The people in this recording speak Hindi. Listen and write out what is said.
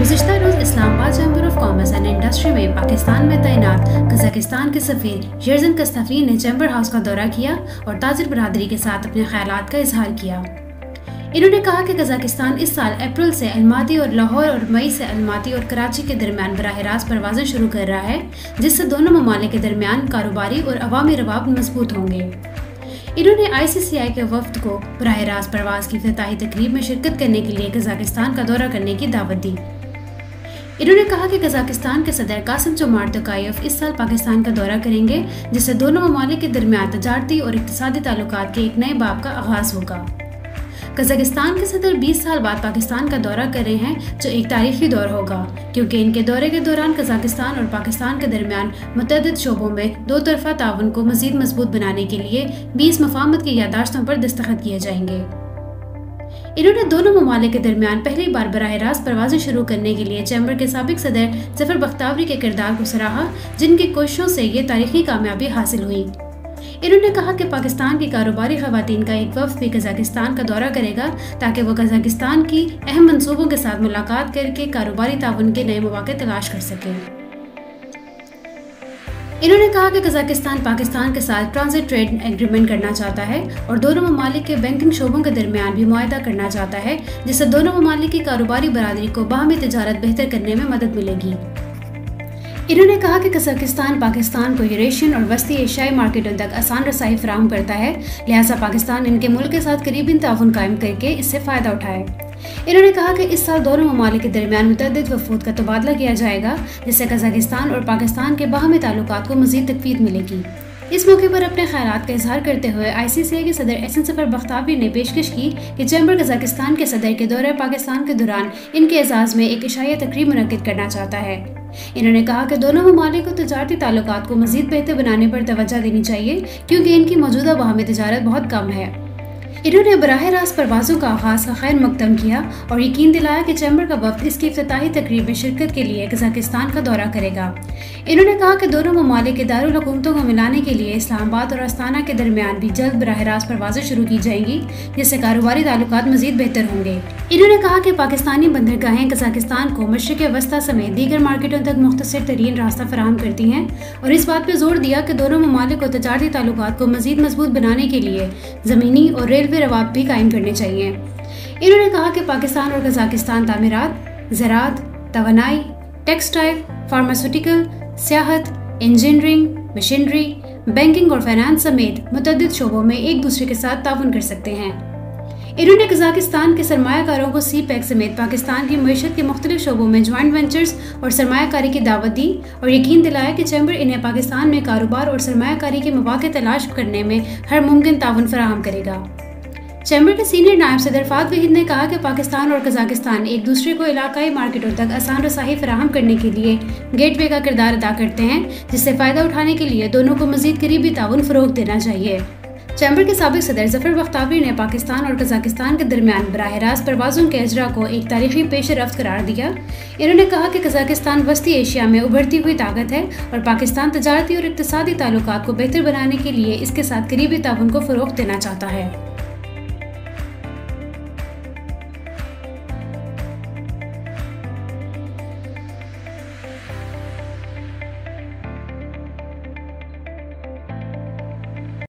गुजशत रोज Islamabad chamber of commerce and industry में पाकिस्तान में तैनात कजाकिस्तान के सफीर यर्जन कस्तफी ने चैम्बर हाउस का दौरा किया और ताजिर बरदरी के साथ अपने ख्याल का इजहार किया। इन्होंने कहा कि कजाकिस्तान इस साल अप्रैल से अलमाती और लाहौर और मई से अलमाती और कराची के दरमियान बरह रास्त परवाजें शुरू कर रहा है, जिससे दोनों ममालिक के दरमियान कारोबारी और अवामी रवाब मज़बूत होंगे। इन्होंने आईसीसीआई के वफद को बरह रास्त परवाज की फताही तकरीब में शिरकत करने के लिए कजाकिस्तान का दौरा करने की दावत दी। इन्होंने कहा कि कजाकिस्तान के सदर कासिम चोमार तोकायफ इस साल पाकिस्तान का दौरा करेंगे, जिससे दोनों ममालिक के दरमियान तजारती और इकतदी ताल्लुक के एक नए बाब का आगाज़ होगा। कजाकिस्तान के सदर 20 साल बाद पाकिस्तान का दौरा कर रहे हैं, जो एक तारीखी दौर होगा, क्योंकि इनके दौरे के दौरान कजाकिस्तान और पाकिस्तान के दरमियान मुतद शोबों में दो तरफा ताउन को मजीद मज़बूत बनाने के लिए बीस मफामत की यादाश्तों पर दस्तखत किए जाएँगे। इन्होंने दोनों ममालिक के दरमियान पहली बार बरह रास्त परवाजें शुरू करने के लिए चैम्बर के सबक सदर ज़फ़र बख्तावरी के किरदार को सराहा, जिनकी कोशिशों से ये तारीखी कामयाबी हासिल हुई। इन्होंने कहा कि पाकिस्तान की कारोबारी खातन का एक वफ भी कजाकिस्तान का दौरा करेगा, ताकि वो कजाकिस्तान की अहम मनसूबों के साथ मुलाकात करके कारोबारी ताउन के नए मौके तलाश कर सकें। इन्होंने कहा कि कजाकिस्तान पाकिस्तान के साथ ट्रांजिट ट्रेड एग्रीमेंट करना चाहता है और दोनों ममालिक के बैंकिंग शोबों के दरमियान भी मुआदा करना चाहता है, जिससे दोनों ममालिक की कारोबारी बरदरी को बाहमी तजारत बेहतर करने में मदद मिलेगी। इन्होंने कहा कि कजाकिस्तान पाकिस्तान को यूरेशियन और वस्ती एशियाई मार्केटों तक आसान रसाई फराम करता है, लिहाजा पाकिस्तान इनके मुल्क के साथ करीबी ताउन कायम करके इससे फ़ायदा उठाए। इन्होंने कहा कि इस साल दोनों ममालिक के दरमियान मुतद वफूद का तबादला किया जाएगा, जिससे कजाकिस्तान और पाकिस्तान के बाहमी ताल्लुक को मजीद तकवीत मिलेगी। इस मौके पर अपने ख्याल का इजहार करते हुए आई सी सी आई के सदर एहसन सफ़र बख्ताबी ने पेशकश की कि चैम्बर कजाकिस्तान के सदर के दौरे पाकिस्तान के दौरान इनके एजाज में एक इशाई तकरीब मुनद करना चाहता है। इन्होंने कहा कि दोनों ममालिक को तजारती ताल्लुक को मजीद बेहतर बनाने पर तोज्जा देनी चाहिए, क्योंकि इनकी मौजूदा बाहमी तजारत बहुत कम है। इन्होंने बरह रास्त परवाज़ों का आगाज़, खैर मकदम किया और यकीन दिलाया कि चैम्बर का वक्त इसकी अफ्ताही तकरीब में शिरकत के लिए कजाकिस्तान का दौरा करेगा। इन्होंने कहा कि दोनों ममालिक के दारकूमतों को मिलाने के लिए इस्लामाबाद और अस्ताना के दरमियान भी जल्द बरह रास्त परवाजें शुरू की जाएँगी, जिससे कारोबारी ताल्लुक मजीद बेहतर होंगे। इन्होंने कहा कि पाकिस्तानी बंदरगाहें कजाकिस्तान को मशरक वस्ती समेत दीगर मार्केटों तक मुख्तर तरीन रास्ता फराम करती हैं और इस बात पर ज़ोर दिया कि दोनों ममालिक को तजारती ताल्लुक को मजीद मज़बूत बनाने के लिए ज़मीनी और रेल रेलवे रवाब भी कायम करने चाहिए। इन्होंने कहा कि पाकिस्तान और कजाकिस्तान तमीरत, ज़रात तोानाई टेक्सटाइल, फार्मास्यूटिकल, सियाहत, इंजीनियरिंग, मशीनरी, बैंकिंग और फाइनेंस समेत मुतद शोबों में एक दूसरे के साथ ताउन कर सकते हैं। इन्होंने कजाकिस्तान के सरमाकारों को सी पैक समेत पाकिस्तान की मीशत के मुख्तलिफ़ शोबों में ज्वाइंट वेंचर्स और सरमाकारी की दावत दी और यकीन दिलाया कि चैम्बर इन्हें पाकिस्तान में कारोबार और सरमाकारी के मौके तलाश करने में हर मुमकिन ताउन फराहम करेगा। चैम्बर के सीनियर नायब सदर फात वहीद ने कहा कि पाकिस्तान और कजाकिस्तान एक दूसरे को इलाकाई मार्केटों तक आसान रसाही फराहम करने के लिए गेट वे का किरदार अदा करते हैं, जिससे फ़ायदा उठाने के लिए दोनों को मजीद करीबी ताउन फ़रोग देना चाहिए। चैम्बर के सबक सदर ज़फ़र बख्तावरी ने पाकिस्तान और कजाकिस्तान के दरमियान बरह रास्त परवाज़ों के अजरा को एक तारीखी पेश रफ्त करार दिया। इन्होंने कहा कि कजाकिस्तान वस्ती एशिया में उभरती हुई ताकत है और पाकिस्तान तजारती और इकतदी ताल्लुक को बेहतर बनाने के लिए इसके साथ करीबी ताउन को फ़रोग देना चाहता है।